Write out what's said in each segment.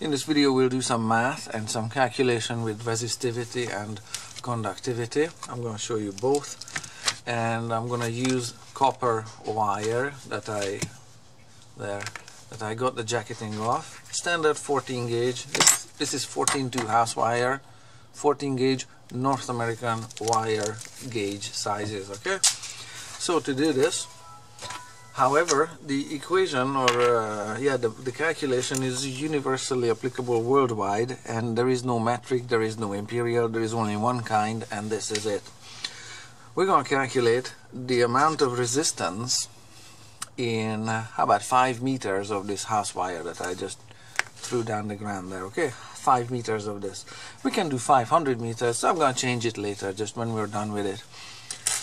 In this video we'll do some math and some calculation with resistivity and conductivity. I'm going to show you both and I'm going to use copper wire that I there that I got the jacketing off. Standard 14 gauge. This, this is 14 2 house wire. 14 gauge North American wire gauge sizes okay so to do this however the equation or uh, yeah the, the calculation is universally applicable worldwide and there is no metric there is no imperial there is only one kind and this is it we're going to calculate the amount of resistance in how about five meters of this house wire that I just threw down the ground there okay 5 meters of this. We can do 500 meters, so I'm going to change it later, just when we're done with it.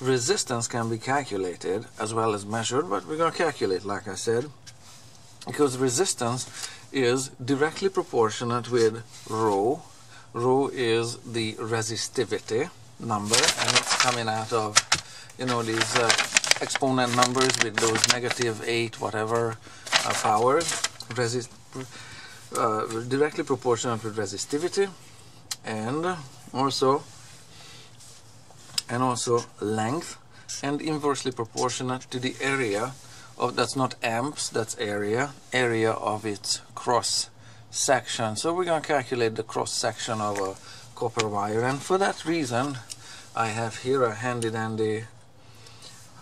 Resistance can be calculated as well as measured, but we're going to calculate, like I said, because resistance is directly proportionate with rho. Rho is the resistivity number, and it's coming out of, you know, these uh, exponent numbers with those negative 8 whatever uh, powers. Uh, directly proportional with resistivity and also and also length and inversely proportionate to the area of that's not amps that's area area of its cross section. So we're going to calculate the cross section of a copper wire and for that reason I have here a handy dandy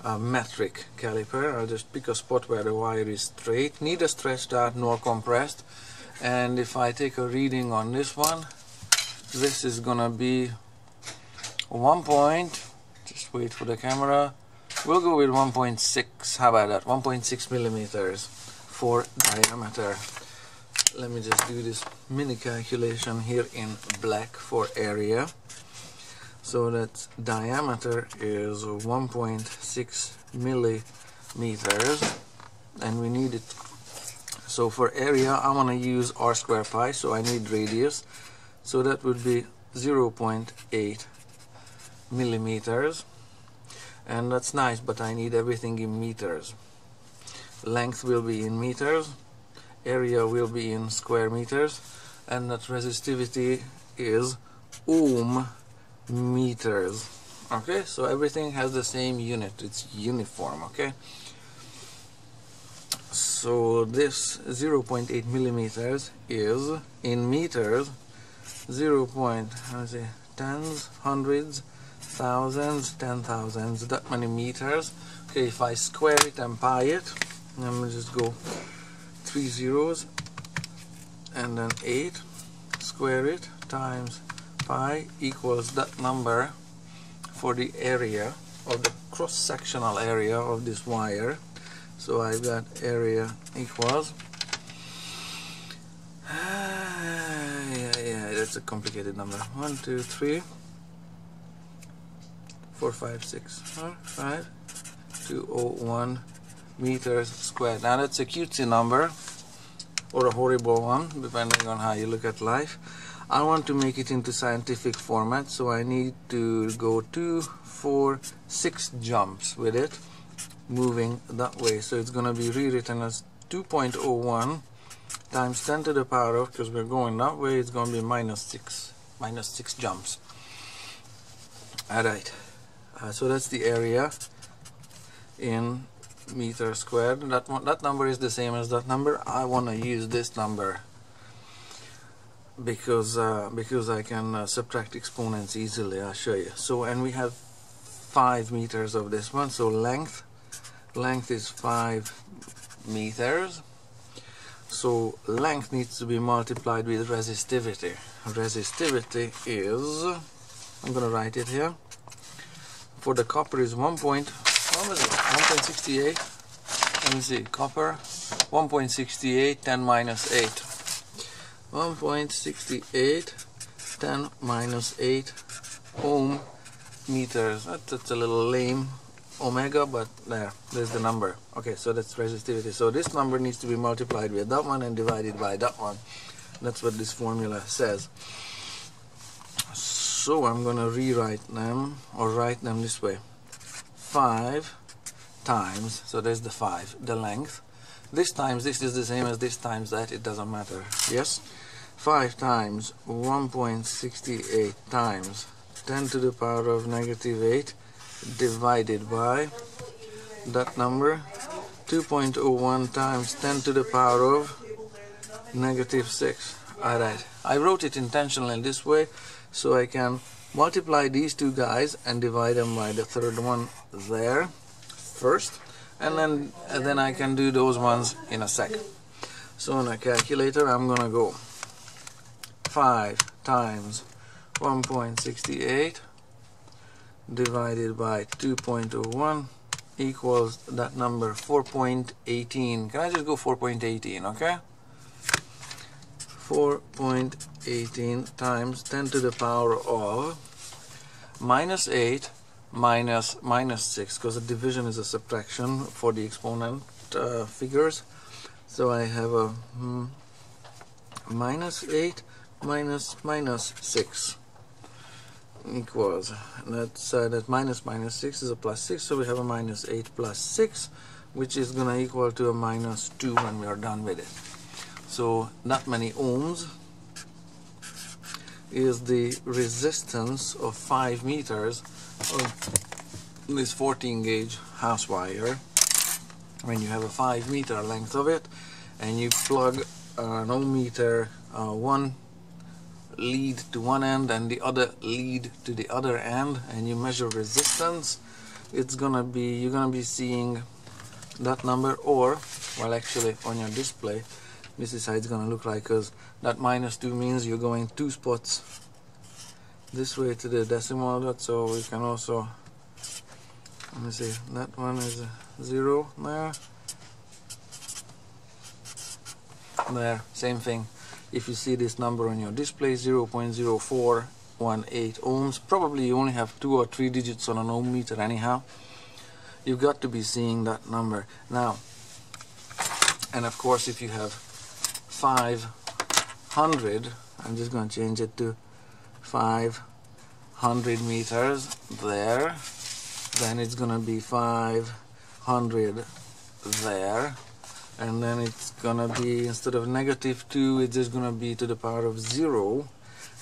uh, metric caliper. I'll just pick a spot where the wire is straight neither stretched out nor compressed. And if I take a reading on this one this is gonna be one point. Just wait for the camera. We'll go with 1.6 how about that? 1.6 millimeters for diameter. Let me just do this mini calculation here in black for area. So that diameter is 1.6 millimeters. And we need it. So for area I'm gonna use r square pi so I need radius. So that would be 0.8 millimeters. And that's nice but I need everything in meters. Length will be in meters. Area will be in square meters. And that resistivity is ohm meters. Okay so everything has the same unit. It's uniform okay? So this 0.8 millimeters is in meters. 0. Point, say, tens, hundreds, thousands, ten thousands, that many meters. Okay, if I square it and pi it, let me just go three zeros and then 8 square it times pi equals that number for the area of the cross-sectional area of this wire so I've got area equals yeah, yeah, that's a complicated number. One, two, three, four, five, six, five, two, oh, one meters squared. Now that's a cutesy number or a horrible one, depending on how you look at life. I want to make it into scientific format, so I need to go two, four, six jumps with it moving that way so it's going to be rewritten as 2.01 times 10 to the power of because we're going that way it's going to be minus 6 minus 6 jumps alright uh, so that's the area in meter squared. That one, that number is the same as that number. I want to use this number because uh, because I can uh, subtract exponents easily I'll show you. So and we have 5 meters of this one so length length is 5 meters. So length needs to be multiplied with resistivity. Resistivity is I'm gonna write it here for the copper is 1 point what was it? 1.68 let me see copper 1.68 10 minus 8 1.68 10 minus 8 ohm meters. That, that's a little lame omega but there there's the number. Okay so that's resistivity. So this number needs to be multiplied with that one and divided by that one. That's what this formula says so I'm gonna rewrite them or write them this way. 5 times so there's the 5 the length. This times this is the same as this times that it doesn't matter. Yes? 5 times 1.68 times. 10 to the power of negative 8 divided by that number. 2.01 times 10 to the power of negative 6 alright I wrote it intentionally in this way so I can multiply these two guys and divide them by the third one there first and then and then I can do those ones in a sec so on a calculator I'm gonna go 5 times 1.68 divided by 2.01 equals that number 4.18 can I just go 4.18 okay 4.18 times 10 to the power of minus 8 minus minus 6 because a division is a subtraction for the exponent uh, figures. So I have a hmm, minus 8 minus minus 6 equals that's uh, that minus minus 6 is a plus 6 so we have a minus 8 plus 6 which is gonna equal to a minus 2 when we are done with it so that many ohms is the resistance of 5 meters of this 14 gauge house wire. When you have a 5 meter length of it and you plug an ohm meter uh, one lead to one end and the other lead to the other end and you measure resistance it's gonna be you're gonna be seeing that number or well actually on your display this is how it's gonna look like because that minus 2 means you're going two spots this way to the decimal dot. So we can also let me see that one is zero there. There same thing. If you see this number on your display 0.0418 ohms probably you only have two or three digits on an ohm meter anyhow. You've got to be seeing that number. Now and of course if you have 500 I'm just going to change it to 500 meters there. Then it's gonna be 500 there. And then it's gonna be instead of negative 2 it's just gonna be to the power of 0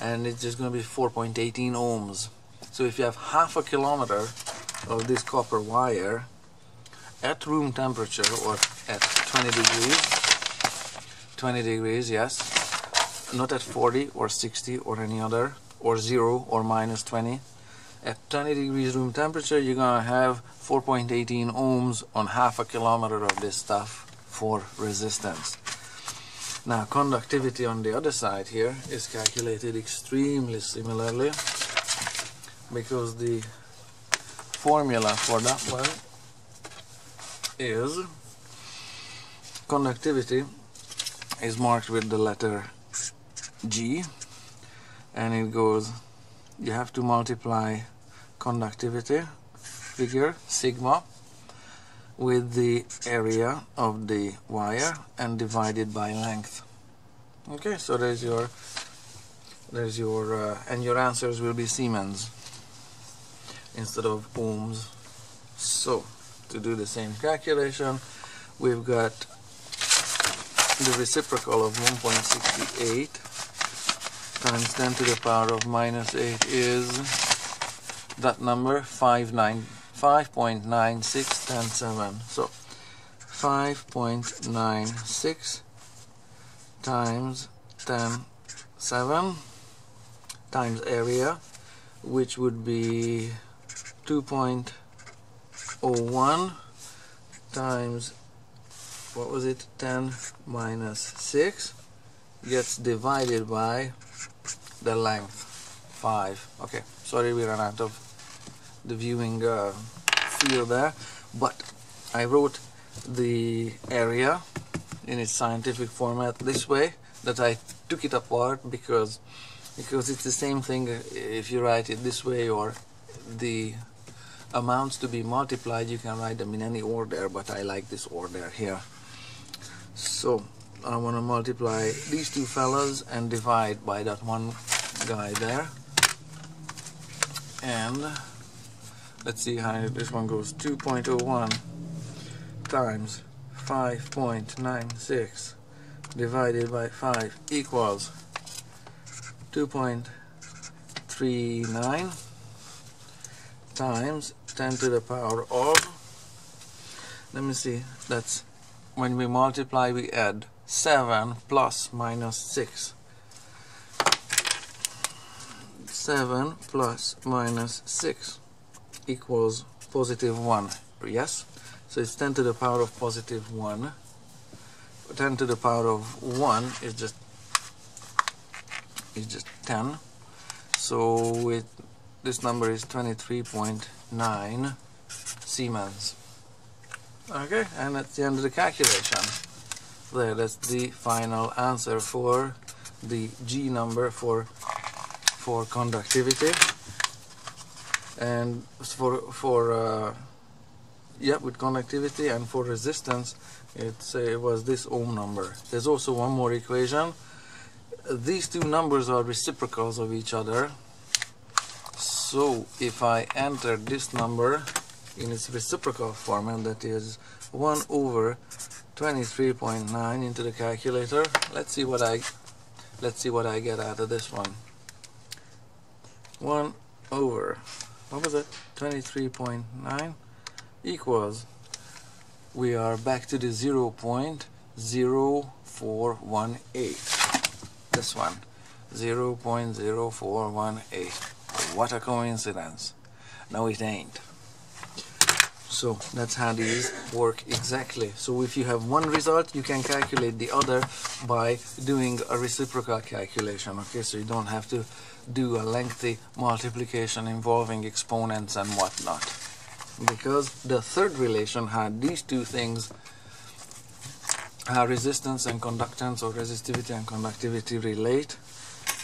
and it's just gonna be 4.18 ohms. So if you have half a kilometer of this copper wire at room temperature or at 20 degrees 20 degrees yes. Not at 40 or 60 or any other or 0 or minus 20 at 20 degrees room temperature you're gonna have 4.18 ohms on half a kilometer of this stuff for resistance. Now conductivity on the other side here is calculated extremely similarly because the formula for that one is conductivity is marked with the letter G and it goes you have to multiply conductivity figure sigma with the area of the wire and divide it by length. Okay so there's your there's your uh, and your answers will be Siemens instead of ohms. So to do the same calculation we've got the reciprocal of 1.68 times 10 to the power of minus 8 is that number 5.96 so 5.96 times 10 7 times area which would be 2.01 times what was it 10 minus 6 gets divided by the length 5 okay sorry we ran out of the viewing uh, field there but I wrote the area in its scientific format this way that I took it apart because because it's the same thing if you write it this way or the amounts to be multiplied you can write them in any order but I like this order here so I want to multiply these two fellas and divide by that one guy there. And let's see how this one goes. 2.01 times 5.96 divided by 5 equals 2.39 times 10 to the power of let me see that's when we multiply we add 7 plus minus 6 7 plus minus 6 equals positive 1 yes? So it's 10 to the power of positive 1 10 to the power of 1 is just is just 10 so this number is 23.9 Siemens okay and that's the end of the calculation there that's the final answer for the G number for for conductivity. And for for uh, yeah with conductivity and for resistance it's uh, it was this ohm number. There's also one more equation. These two numbers are reciprocals of each other. So if I enter this number in its reciprocal formula that is 1 over 23.9 into the calculator. Let's see what I let's see what I get out of this one. 1 over what was it? 23.9 equals we are back to the 0 0.0418 this one 0.0418 what a coincidence. No it ain't so that's how these work exactly. So if you have one result you can calculate the other by doing a reciprocal calculation okay? So you don't have to do a lengthy multiplication involving exponents and whatnot. Because the third relation had these two things how resistance and conductance or resistivity and conductivity relate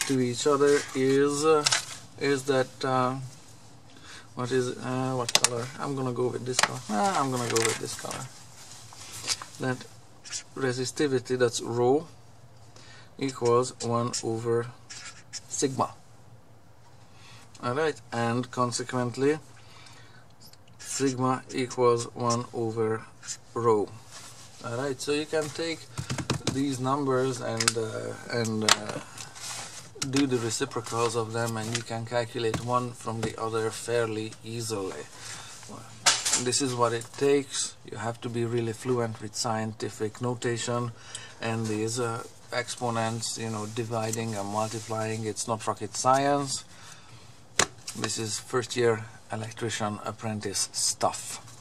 to each other is uh, is that uh, what is it? Uh, what color? I'm gonna go with this color. Ah, I'm gonna go with this color. That resistivity that's rho equals 1 over sigma. Alright and consequently sigma equals 1 over rho. Alright so you can take these numbers and uh, and uh, do the reciprocals of them and you can calculate one from the other fairly easily. This is what it takes. You have to be really fluent with scientific notation and these uh, exponents you know dividing and multiplying it's not rocket science. This is first year electrician apprentice stuff